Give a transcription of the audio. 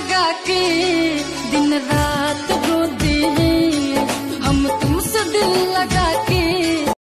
लगा के